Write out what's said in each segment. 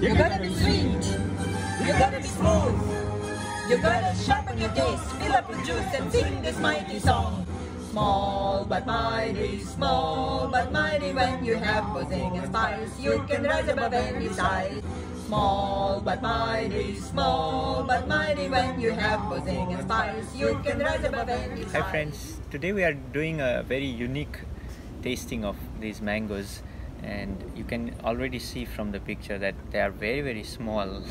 You gotta be sweet. You gotta be smooth. You gotta sharpen your taste, fill up with juice, and sing this mighty song. Small but mighty, small but mighty. When you have buzzing and spice, you can rise above any size. Small but mighty, small but mighty. When you have buzzing and spice, you can rise above any size. Hi friends, today we are doing a very unique tasting of these mangoes and you can already see from the picture that they are very very small.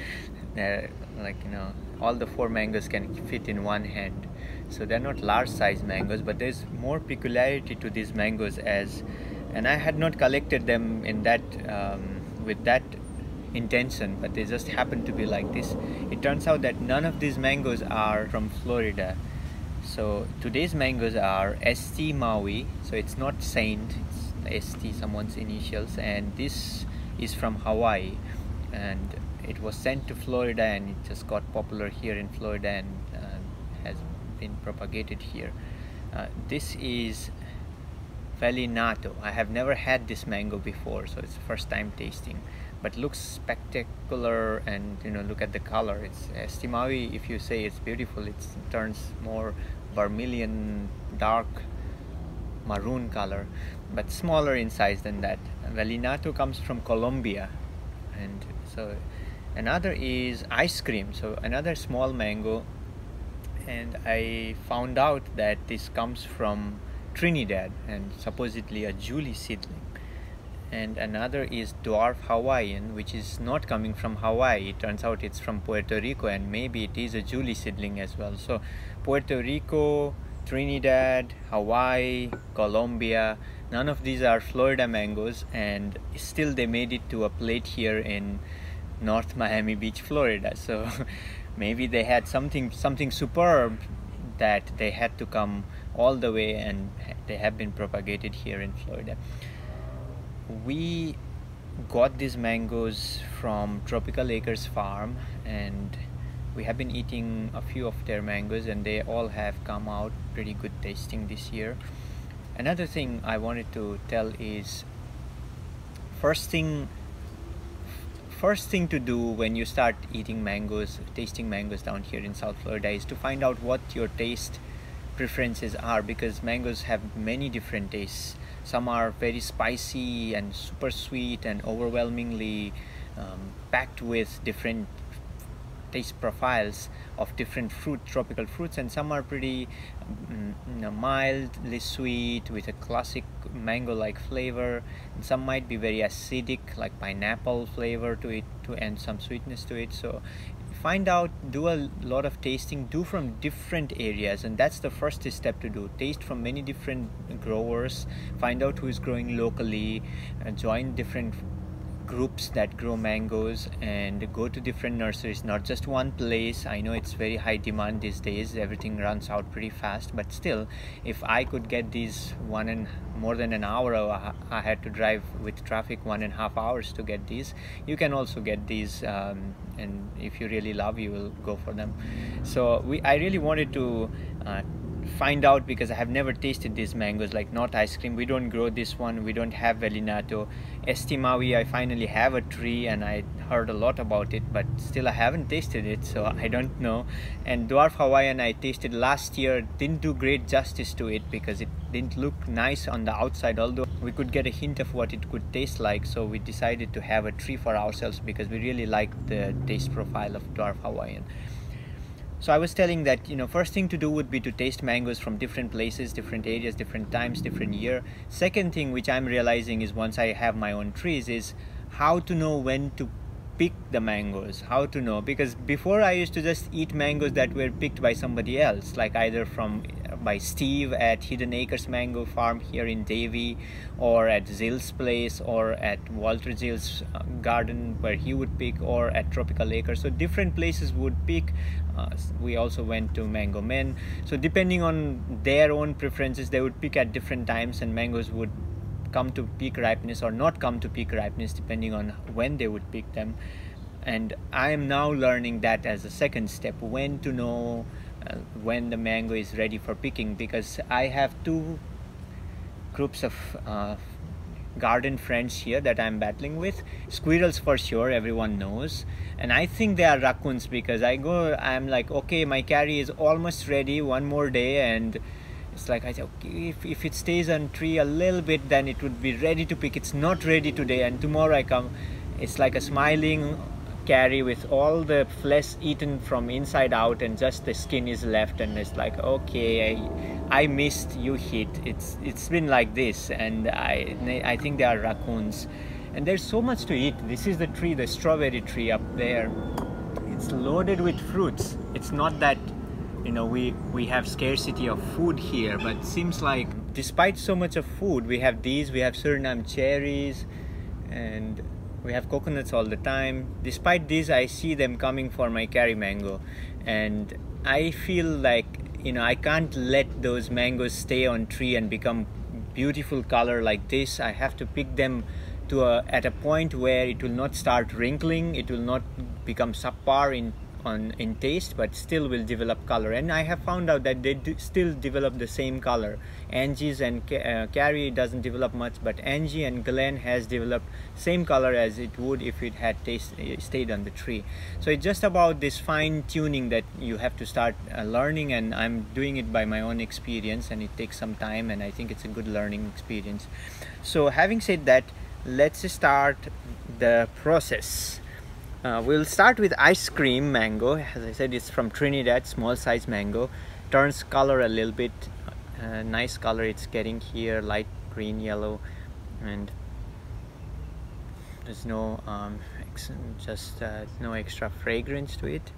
They're like you know all the four mangoes can fit in one hand. So they're not large size mangoes but there's more peculiarity to these mangoes as and I had not collected them in that um, with that intention but they just happen to be like this. It turns out that none of these mangoes are from Florida. So today's mangoes are ST Maui so it's not Saint ST someone's initials and this is from Hawaii. And it was sent to Florida and it just got popular here in Florida and uh, has been propagated here. Uh, this is Vallenato I have never had this mango before so it's the first time tasting. But looks spectacular and you know look at the color. It's ST Maui if you say it's beautiful it turns more vermilion dark maroon color but smaller in size than that. Vallenato comes from Colombia and so another is ice cream so another small mango. And I found out that this comes from Trinidad and supposedly a Julie seedling. And another is dwarf Hawaiian which is not coming from Hawaii. It turns out it's from Puerto Rico and maybe it is a Julie seedling as well. So Puerto Rico Trinidad Hawaii Colombia none of these are Florida mangoes and still they made it to a plate here in North Miami Beach Florida. So maybe they had something something superb that they had to come all the way and they have been propagated here in Florida. We got these mangoes from Tropical Acres farm and we have been eating a few of their mangoes and they all have come out pretty good tasting this year. Another thing I wanted to tell is first thing first thing to do when you start eating mangoes tasting mangoes down here in South Florida is to find out what your taste preferences are because mangoes have many different tastes. Some are very spicy and super sweet and overwhelmingly um, packed with different taste profiles of different fruit tropical fruits and some are pretty you know, mildly sweet with a classic mango like flavor. And some might be very acidic like pineapple flavor to it to and some sweetness to it. So find out do a lot of tasting do from different areas. And that's the first step to do. Taste from many different growers. Find out who is growing locally. Uh, join different groups that grow mangoes and go to different nurseries not just one place. I know it's very high demand these days. Everything runs out pretty fast. But still if i could get these one and more than an hour i had to drive with traffic one and a half hours to get these. You can also get these um, and if you really love you will go for them. So we i really wanted to uh, find out because I have never tasted these mangoes like not ice cream. We don't grow this one. We don't have Vallenato ST Maui I finally have a tree and I heard a lot about it but still I haven't tasted it so I don't know. And Dwarf Hawaiian I tasted last year didn't do great justice to it because it didn't look nice on the outside although we could get a hint of what it could taste like so we decided to have a tree for ourselves because we really liked the taste profile of Dwarf Hawaiian so I was telling that, you know, first thing to do would be to taste mangoes from different places, different areas, different times, different year. Second thing which I'm realizing is once I have my own trees is how to know when to pick the mangoes how to know? Because before i used to just eat mangoes that were picked by somebody else like either from by steve at hidden acres mango farm here in davie or at zill's place or at walter zill's uh, garden where he would pick or at tropical acres. So different places would pick. Uh, we also went to mango men. So depending on their own preferences they would pick at different times and mangoes would come to peak ripeness or not come to peak ripeness depending on when they would pick them and I am now learning that as a second step when to know uh, when the mango is ready for picking because I have two groups of uh, garden friends here that I'm battling with. Squirrels for sure, everyone knows. And I think they are raccoons because I go, I'm like, okay, my Carrie is almost ready, one more day, and it's like I say, okay, if, if it stays on tree a little bit, then it would be ready to pick. It's not ready today, and tomorrow I come, it's like a smiling Carrie with all the flesh eaten from inside out and just the skin is left and it's like okay I, I missed you hit. It's it's been like this and I I think there are raccoons. And there's so much to eat. This is the tree the strawberry tree up there. It's loaded with fruits. It's not that you know we we have scarcity of food here but seems like despite so much of food we have these we have Suriname cherries and we have coconuts all the time. Despite this i see them coming for my Carrie mango. And i feel like you know i can't let those mangoes stay on tree and become beautiful color like this. I have to pick them to a, at a point where it will not start wrinkling it will not become subpar in on in taste but still will develop color. And I have found out that they do still develop the same color. Angie's and uh, Carrie doesn't develop much but Angie and Glenn has developed same color as it would if it had taste, uh, stayed on the tree. So it's just about this fine tuning that you have to start uh, learning and I'm doing it by my own experience and it takes some time and I think it's a good learning experience. So having said that let's start the process uh, we'll start with ice cream mango. As I said, it's from Trinidad, small size mango. Turns color a little bit. Uh, nice color it's getting here, light green, yellow, and there's no um, just uh, no extra fragrance to it.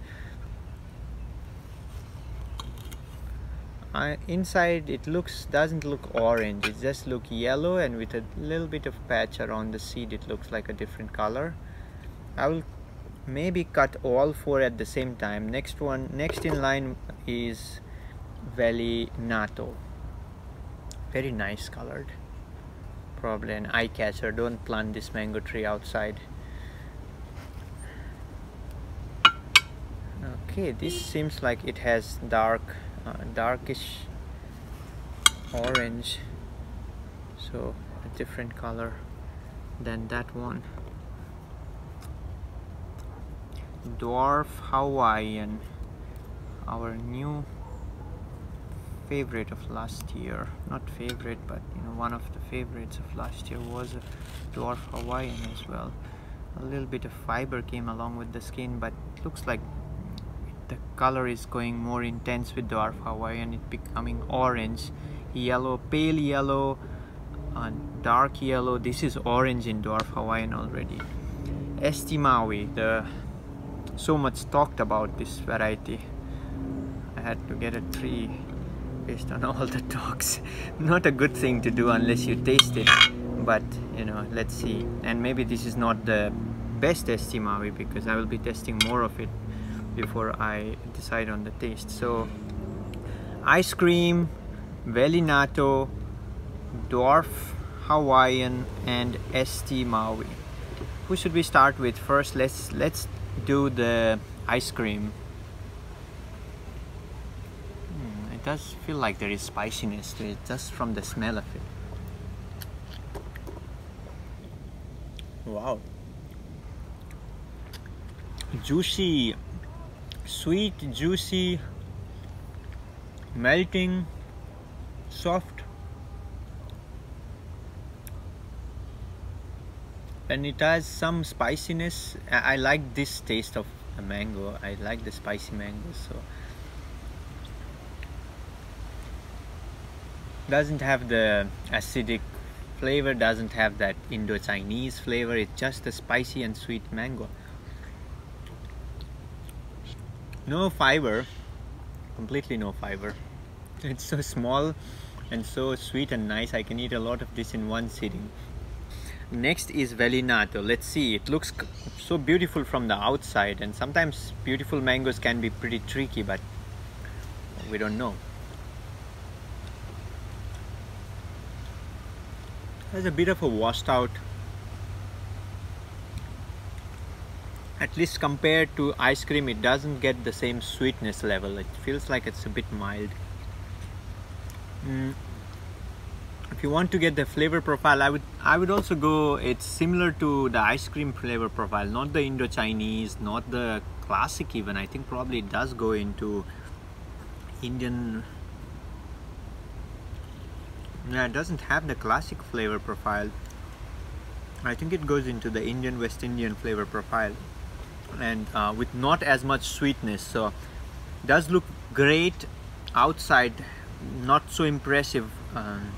Inside it looks doesn't look orange it just look yellow and with a little bit of patch around the seed it looks like a different color I will maybe cut all four at the same time. Next one next in line is Vallenato very nice colored. Probably an eye catcher. Don't plant this mango tree outside. Okay this seems like it has dark uh, darkish orange. So a different color than that one dwarf Hawaiian our new favorite of last year. Not favorite but you know one of the favorites of last year was dwarf Hawaiian as well. A little bit of fiber came along with the skin but it looks like the color is going more intense with dwarf Hawaiian. It becoming orange yellow pale yellow and dark yellow. This is orange in dwarf Hawaiian already. ST Maui the so much talked about this variety. I had to get a tree based on all the talks. Not a good thing to do unless you taste it but you know let's see. And maybe this is not the best ST Maui because I will be testing more of it before I decide on the taste. So ice cream Vallenato dwarf Hawaiian and ST Maui who should we start with first? Let's let's do the ice cream. Mm, it does feel like there is spiciness to it just from the smell of it. Wow. Juicy sweet juicy melting soft and it has some spiciness. I, like this taste of a mango. I like the spicy mango so. Doesn't have the acidic flavor doesn't have that Indo-Chinese flavor. It's just a spicy and sweet mango. No fiber. Completely no fiber. It's so small and so sweet and nice. I can eat a lot of this in one sitting next is Vallenato let's see. It looks so beautiful from the outside and sometimes beautiful mangoes can be pretty tricky but we don't know. There's a bit of a washed out at least compared to ice cream it doesn't get the same sweetness level. It feels like it's a bit mild. Mm. If you want to get the flavor profile i would i would also go it's similar to the ice cream flavor profile not the indo-chinese not the classic even. I think probably it does go into indian yeah it doesn't have the classic flavor profile. I think it goes into the indian west indian flavor profile. And uh, with not as much sweetness so does look great outside not so impressive um,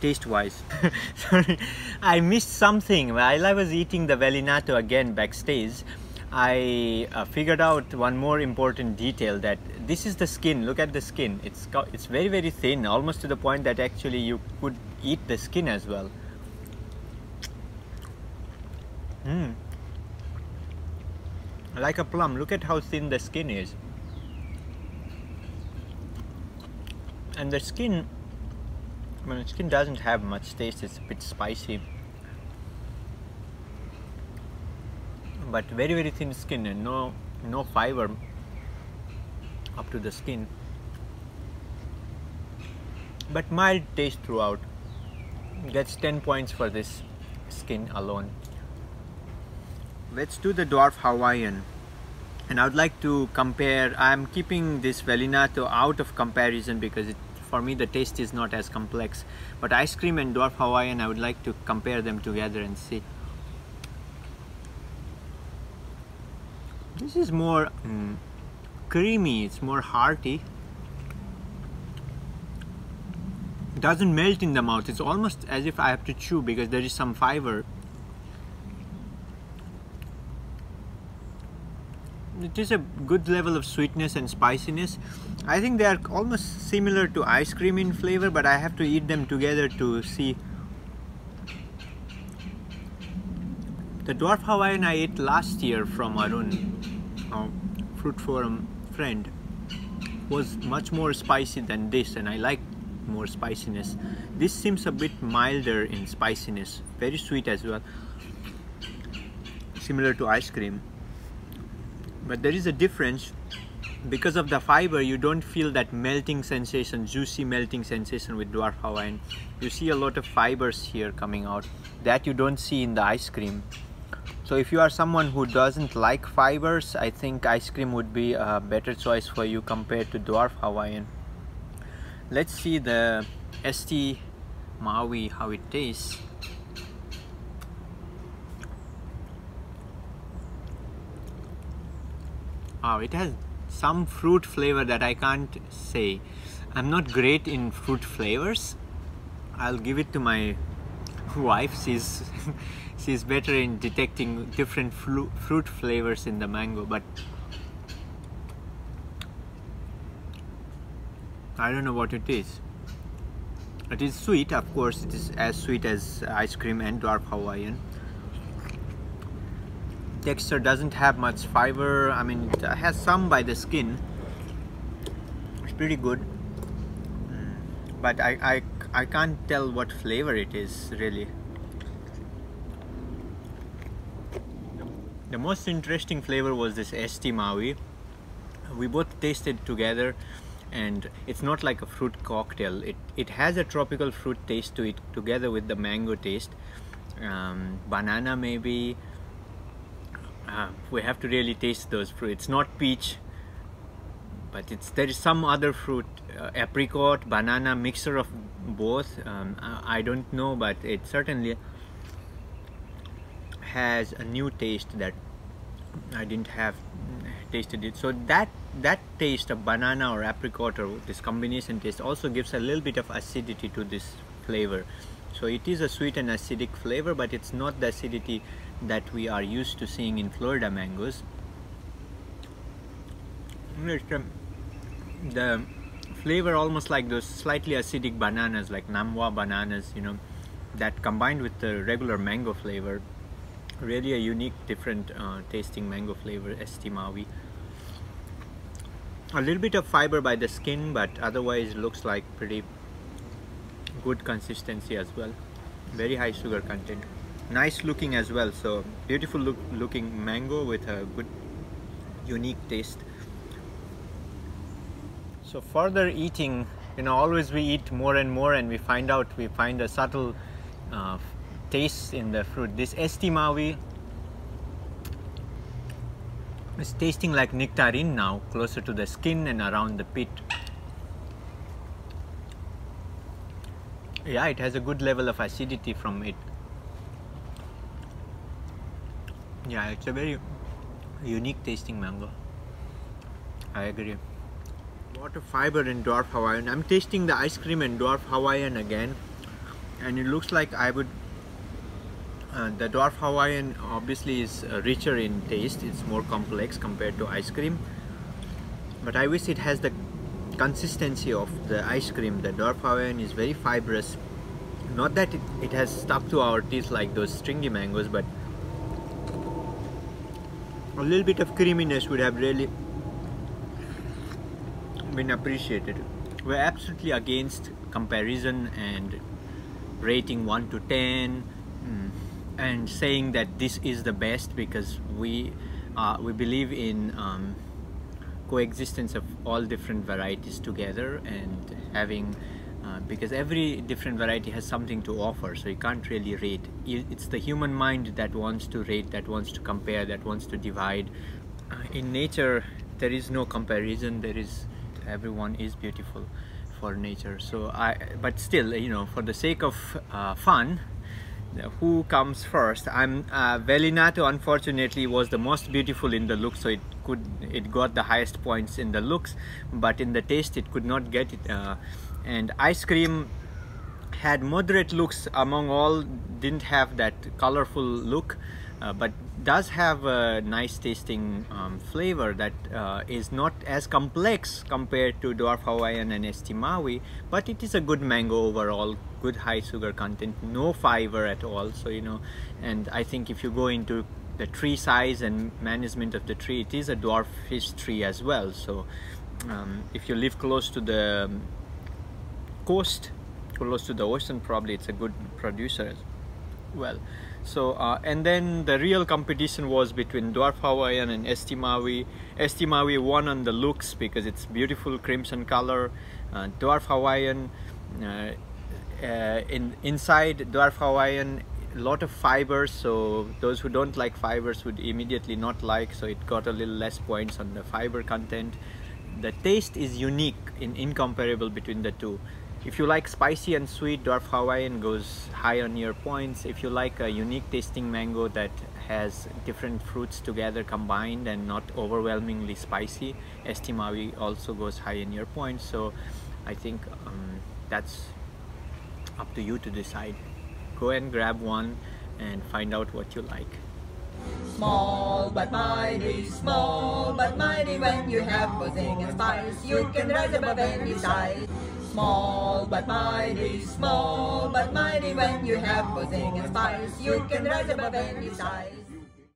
taste wise sorry. I missed something. While I was eating the Vallenato again backstage I uh, figured out one more important detail that this is the skin. Look at the skin. It's it's very very thin almost to the point that actually you could eat the skin as well. Mm. like a plum. Look at how thin the skin is. And the skin I mean, skin doesn't have much taste it's a bit spicy. But very very thin skin and no no fiber up to the skin. But mild taste throughout. Gets 10 points for this skin alone. Let's do the dwarf hawaiian. And i would like to compare i'm keeping this Vallenato out of comparison because it for me the taste is not as complex. But ice cream and dwarf hawaiian i would like to compare them together and see. This is more mm, creamy. It's more hearty. Doesn't melt in the mouth. It's almost as if i have to chew because there is some fiber it is a good level of sweetness and spiciness. I think they are almost similar to ice cream in flavor but I have to eat them together to see. The dwarf Hawaiian I ate last year from Arun fruit forum friend was much more spicy than this and I like more spiciness. This seems a bit milder in spiciness very sweet as well similar to ice cream but there is a difference. Because of the fiber you don't feel that melting sensation juicy melting sensation with dwarf hawaiian. You see a lot of fibers here coming out that you don't see in the ice cream. So if you are someone who doesn't like fibers i think ice cream would be a better choice for you compared to dwarf hawaiian. Let's see the ST Maui how it tastes oh it has some fruit flavor that I can't say. I'm not great in fruit flavors. I'll give it to my wife. She's she's better in detecting different fruit flavors in the mango, but I don't know what it is. It is sweet, of course. It is as sweet as ice cream and dwarf Hawaiian texture doesn't have much fiber. I mean it has some by the skin. It's pretty good. Mm. but I, I, I can't tell what flavor it is really. The most interesting flavor was this ST Maui. We both tasted together and it's not like a fruit cocktail. It it has a tropical fruit taste to it together with the mango taste. Um, banana maybe uh, we have to really taste those fruit. It's not peach, but it's there is some other fruit, uh, apricot, banana, mixture of both. Um, I, I don't know, but it certainly has a new taste that I didn't have tasted it. So that that taste of banana or apricot or this combination taste also gives a little bit of acidity to this flavor. So it is a sweet and acidic flavor, but it's not the acidity that we are used to seeing in Florida mangoes. The flavor almost like those slightly acidic bananas like Namwa bananas, you know, that combined with the regular mango flavor, really a unique different uh, tasting mango flavor ST Maui. A little bit of fiber by the skin but otherwise looks like pretty good consistency as well. Very high sugar content nice looking as well so beautiful look looking mango with a good unique taste. So further eating you know always we eat more and more and we find out we find a subtle uh, taste in the fruit. This ST Maui is tasting like nectarine now closer to the skin and around the pit. Yeah it has a good level of acidity from it yeah it's a very unique tasting mango. I agree. Water fiber in dwarf Hawaiian. I'm tasting the ice cream in dwarf Hawaiian again. And it looks like I would uh, the dwarf Hawaiian obviously is uh, richer in taste. It's more complex compared to ice cream. But I wish it has the consistency of the ice cream. The dwarf Hawaiian is very fibrous. Not that it, it has stuck to our teeth like those stringy mangoes but a little bit of creaminess would have really been appreciated. We're absolutely against comparison and rating 1 to 10 mm, and saying that this is the best because we uh, we believe in um, coexistence of all different varieties together and having uh, because every different variety has something to offer so you can't really rate. It's the human mind that wants to rate that wants to compare that wants to divide. Uh, in nature there is no comparison. There is everyone is beautiful for nature. So I but still you know for the sake of uh, fun who comes first? I'm uh, Vallenato unfortunately was the most beautiful in the look so it could it got the highest points in the looks but in the taste it could not get it uh, and ice cream had moderate looks among all didn't have that colorful look uh, but does have a nice tasting um, flavor that uh, is not as complex compared to Dwarf Hawaiian and ST Maui but it is a good mango overall good high sugar content no fiber at all so you know and I think if you go into the tree size and management of the tree it is a dwarfish tree as well so um, if you live close to the um, coast close to the ocean probably it's a good producer as well so uh, and then the real competition was between Dwarf Hawaiian and ST Maui. ST Maui won on the looks because it's beautiful crimson color. Uh, Dwarf Hawaiian uh, uh, in inside Dwarf Hawaiian a lot of fibers so those who don't like fibers would immediately not like so it got a little less points on the fiber content the taste is unique in incomparable between the two if you like spicy and sweet, Dwarf Hawaiian goes high on your points. If you like a unique tasting mango that has different fruits together combined and not overwhelmingly spicy, ST Maui also goes high in your points. So I think um, that's up to you to decide. Go and grab one and find out what you like. Small but mighty, small but mighty when you have both and spice, you can rise above any size. Small but mighty, small but mighty when you have both and spice, you can rise above any size.